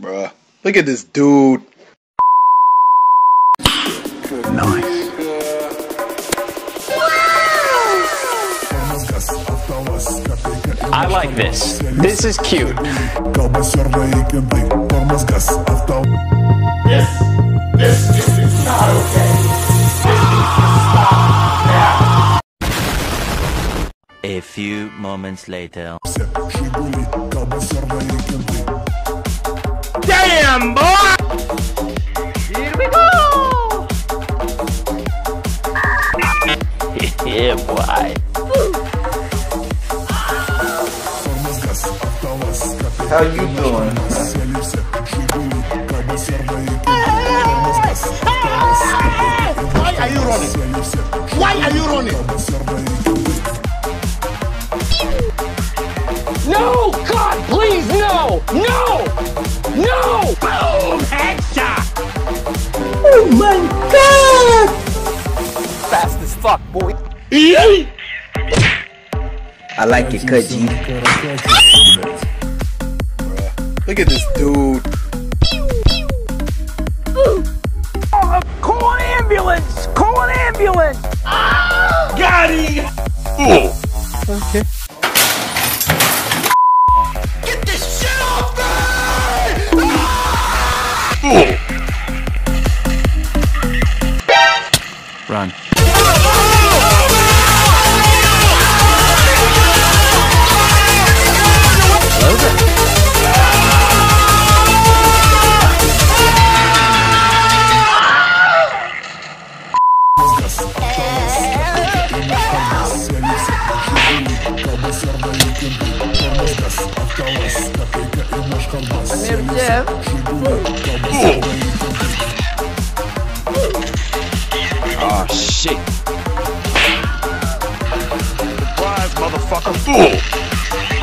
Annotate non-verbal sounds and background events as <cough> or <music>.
Look at this dude. Nice. I like this. This is cute. This, this, this is not okay. A few moments later. Damn, boy! Here we go! <laughs> yeah, boy. How you doing? Why are you running? Why are you running? No! God, please, no! No! No! Oh my god! Fast as fuck, boy. I like it, cut G. Look at this dude. Call an ambulance! Call an ambulance! Got him! Okay. Oh shit. Surprise, motherfucker!